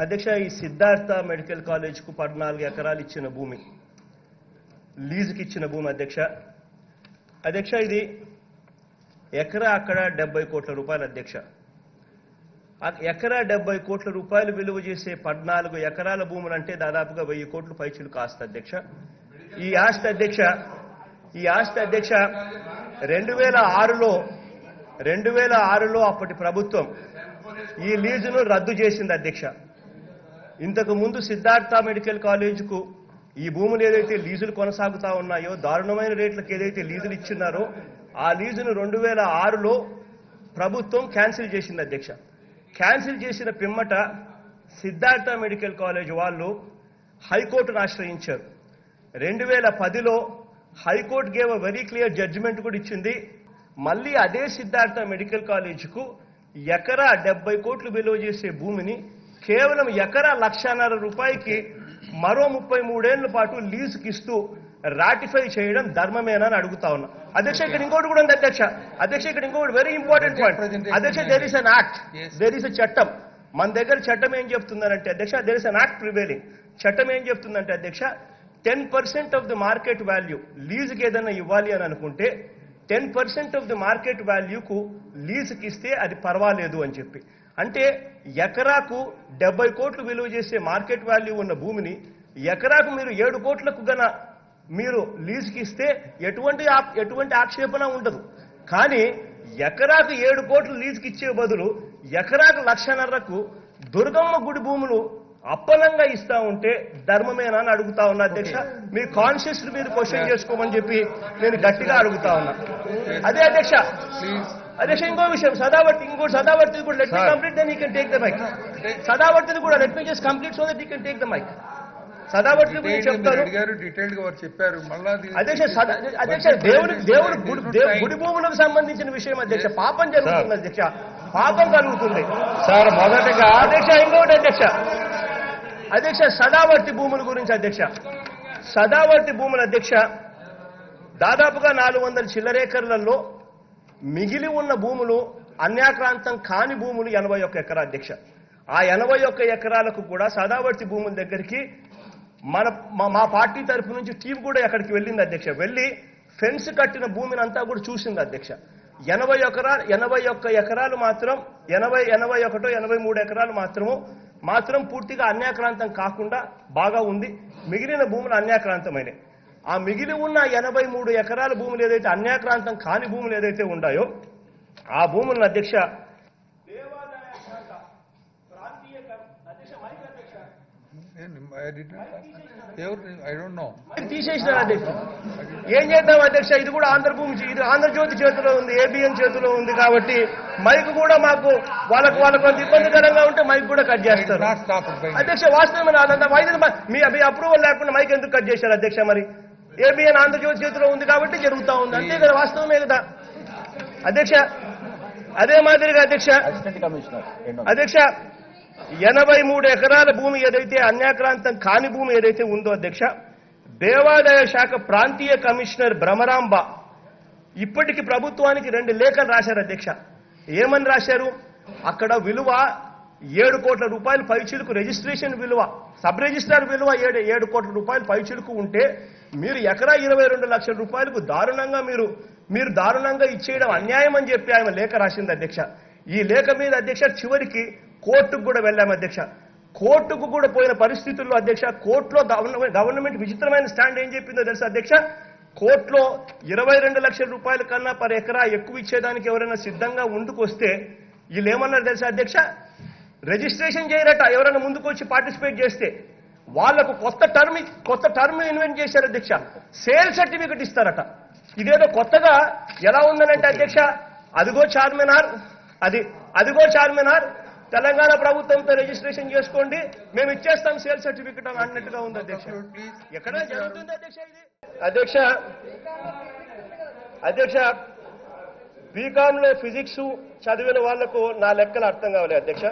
అధ్యక్ష ఈ సిద్ధార్థ మెడికల్ కాలేజ్కు పద్నాలుగు ఎకరాలు ఇచ్చిన భూమి లీజుకి ఇచ్చిన భూమి అధ్యక్ష. అధ్యక్ష ఇది ఎకరా అక్కడ డెబ్బై కోట్ల రూపాయలు అధ్యక్ష. ఎకరా డెబ్బై కోట్ల రూపాయలు విలువ చేసే పద్నాలుగు ఎకరాల భూములు అంటే దాదాపుగా వెయ్యి కోట్లు పైచులు కాస్త అధ్యక్ష. ఈ ఆస్తి అధ్యక్ష ఈ ఆస్తి అధ్యక్ష రెండు వేల ఆరులో రెండు వేల ఆరులో అప్పటి ప్రభుత్వం ఈ లీజును రద్దు చేసింది అధ్యక్ష. ఇంతకుముందు సిద్ధార్థ మెడికల్ కాలేజీకు ఈ భూములు ఏదైతే లీజులు కొనసాగుతా ఉన్నాయో దారుణమైన రేట్లకు ఏదైతే లీజులు ఇచ్చున్నారో ఆ లీజును రెండు వేల ఆరులో ప్రభుత్వం క్యాన్సిల్ చేసింది అధ్యక్ష. క్యాన్సిల్ చేసిన పిమ్మట సిద్ధార్థ మెడికల్ కాలేజ్ వాళ్ళు హైకోర్టును ఆశ్రయించారు. రెండు వేల పదిలో high court gave a very clear judgement కూడా ఇచ్చింది. మళ్ళీ అదే సిద్ధార్థ మెడికల్ కాలేజీకు ఎకరా డెబ్బై కోట్లు విలువ చేసే భూమిని కేవలం ఎకరా లక్షన్నర రూపాయికి మరో ముప్పై మూడేళ్ళ పాటు లీజుకి ఇస్తూ రాటిఫై చేయడం ధర్మమేనా అని అడుగుతా ఉన్నా. అధ్యక్ష ఇక్కడ ఇంకోటి కూడా ఉంది అధ్యక్ష. అధ్యక్ష ఇక్కడ ఇంకోటి వెరీ ఇంపార్టెంట్ పాయింట్ అధ్యక్ష there is an act there is a చట్టం. మన దగ్గర చట్టం ఏం చెప్తుందంటే అధ్యక్ష there is an act prevailing చట్టం ఏం చెప్తుందంటే అధ్యక్ష ten percent of the market value లీజుకి ఏదైనా ఇవ్వాలి అని అనుకుంటే ten percent of the market వాల్యూకు లీజుకి ఇస్తే అది పర్వాలేదు అని చెప్పి. అంటే ఎకరాకు డెబ్బై కోట్లు విలువ చేసే మార్కెట్ వాల్యూ ఉన్న భూమిని ఎకరాకు మీరు ఏడు కోట్లకు గన మీరు లీజుకి ఇస్తే ఎటువంటి ఆప్- ఎటువంటి ఆక్షేపణ ఉండదు. కానీ ఎకరాకు ఏడు కోట్లు లీజుకి ఇచ్చే బదులు ఎకరాకు లక్షన్నరకు దుర్గమ్మ గుడి భూములు అప్పనంగా ఇస్తా ఉంటే ధర్మమేనా అని అడుగుతా ఉన్నా అధ్యక్ష. మీ కాన్షియస్ మీరు క్వశ్చన్ చేసుకోమని చెప్పి నేను గట్టిగా అడుగుతా ఉన్నా. అదే అధ్యక్ష. అధ్యక్ష ఇంకో విషయం. సదావర్తి ఇంకోటి సదావర్తి కూడా let me complete then you can take the mic సదావర్తిది కూడా let me just complete so that you can take the mic Sadavarthi గురించి గా వారు చెప్పారు. అధ్యక్ష అధ్యక్ష దేవుడి దేవుడు గుడి దేవు- గుడి భూములకు సంబంధించిన విషయం అధ్యక్ష. పాపం జరుగుతుంది అధ్యక్ష. పాపం కలుగుతుంది. సార్ మొదటగా అధ్యక్ష ఇంకోటి అధ్యక్ష. అధ్యక్ష సదావర్తి భూముల గురించి అధ్యక్ష. సదావర్తి భూముల అధ్యక్ష దాదాపుగా నాలుగు వందల చిల్లరేకర్లలో మిగిలి ఉన్న భూములు అన్యాక్రాంతం కాని భూములు ఎనభై ఒక్క ఎకరా అధ్యక్ష. ఆ ఎనభై ఒక్క ఎకరాలకు కూడా సదావర్తి భూముల దగ్గరికి మన మా- మా పార్టీ తరఫు నుంచి టీం కూడా ఎక్కడికి వెళ్ళింది అధ్యక్ష. వెళ్ళి ఫెన్స్ కట్టిన భూమిని అంతా కూడా చూసింది అధ్యక్ష. ఎనభై ఎకరాలు ఎనభై ఒక్క ఎకరాలు మాత్రం ఎనభై ఎనభై ఒకటో ఎనభై మూడు ఎకరాలు మాత్రము మాత్రం పూర్తిగా అన్యాక్రాంతం కాకుండా బాగా ఉంది. మిగిలిన భూములు అన్యాక్రాంతమైనవి ఆ మిగిలి ఉన్న ఎనభై మూడు ఎకరాల భూములు ఏదైతే అన్యాక్రాంతం కాని భూములు ఏదైతే ఉన్నాయో ఆ భూములను అధ్యక్ష దేవాదాయ శాఖ ప్రాంతీయ కం- అధ్యక్ష మైక్ అధ్యక్ష నేను- I did not- ఎవరు ఐ డోంట్ నో ఇది తీసేసినారు అధ్యక్ష ఏం చేద్దాం అధ్యక్ష? ఇది కూడా ఆంధ్రభూమి ఇది ఆంధ్రజ్యోతి చేతిలో ఉంది ఏబిఎన్ చేతిలో ఉంది కాబట్టి మైక్ కూడా మాకు వాళ్ళకు వాళ్ళకు కొంత ఇబ్బందికరంగా ఉంటే మైక్ కూడా కట్ చేస్తారు. అధ్యక్ష వాస్తవమైన వైద్యులు మ- మీ అప్రూవల్ లేకుండా మైక్ ఎందుకు కట్ చేశారు అధ్యక్ష మరి? ఏబిఎన్ ఆంధ్రజ్యోతి చేతిలో ఉంది కాబట్టి జరుగుతా ఉంది. అంతే కదా వాస్తవమే కదా. అధ్యక్ష అదే మాదిరిగా అధ్యక్ష. అసిస్టెంట్ కమిషనర్ ఏంటో అధ్యక్ష ఎనభై మూడు ఎకరాల భూమి ఏదైతే అన్యాక్రాంతం కాని భూమి ఏదైతే ఉందో అధ్యక్ష దేవాదాయ శాఖ ప్రాంతీయ కమిషనర్ భ్రమరాంబ ఇప్పటికి ప్రభుత్వానికి రెండు లేఖలు రాశారు అధ్యక్ష. ఏమని రాశారు? అక్కడ విలువ ఏడు కోట్ల రూపాయలు పైచిలుకు రిజిస్ట్రేషన్ విలువ సబ్ రిజిస్ట్రార్ విలువ ఏడు ఏడు కోట్ల రూపాయలు పైచిలుకు ఉంటే మీరు ఎకరా ఇరవై రెండు లక్షల రూపాయలకు దారుణంగా మీరు మీరు దారుణంగా ఇచ్చేయడం అన్యాయం అని చెప్పి ఆయన లేఖ రాసింది అధ్యక్ష. ఈ లేఖ మీద అధ్యక్ష చివరికి కోర్టుకు కూడా వెళ్ళాము అధ్యక్ష. కోర్టుకు కూడా పోయిన పరిస్థితుల్లో అధ్యక్ష కోర్టులో గవర్నమెంట్ గవర్నమెంట్ విచిత్రమైన స్టాండ్ ఏం చెప్పిందో తెలుసు అధ్యక్ష? కోర్టులో ఇరవై రెండు లక్షల రూపాయల కన్నా పర్ ఎకరా ఎక్కువ ఇచ్చేదానికి ఎవరైనా సిద్ధంగా ముందుకొస్తే వీళ్ళు ఏమన్నారు తెలుసా అధ్యక్ష? రిజిస్ట్రేషన్ చేయరట ఎవరైనా ముందుకు వచ్చి పార్టిసిపేట్ చేస్తే. వాళ్ళకు కొత్త టర్మ్ కొత్త టర్మ్ ఇన్వెంట్ చేశారు అధ్యక్ష. సేల్ సర్టిఫికెట్ ఇస్తారట. ఇదేదో కొత్తగా ఎలా ఉందనంటే అధ్యక్ష అదిగో చార్మినార్ అది అదిగో చార్మినార్ తెలంగాణ ప్రభుత్వంతో రిజిస్ట్రేషన్ చేసుకోండి. మేము ఇచ్చేస్తాం సేల్ సర్టిఫికెట్ అన్నట్టుగా ఉంది అధ్యక్ష. ఎక్కడ జరుగుతుంది అధ్యక్ష ఇది? అధ్యక్ష అధ్యక్ష బీకామ్లో ఫిజిక్స్ చదివిన వాళ్ళకు నా లెక్కలు అర్థం కావాలి అధ్యక్ష.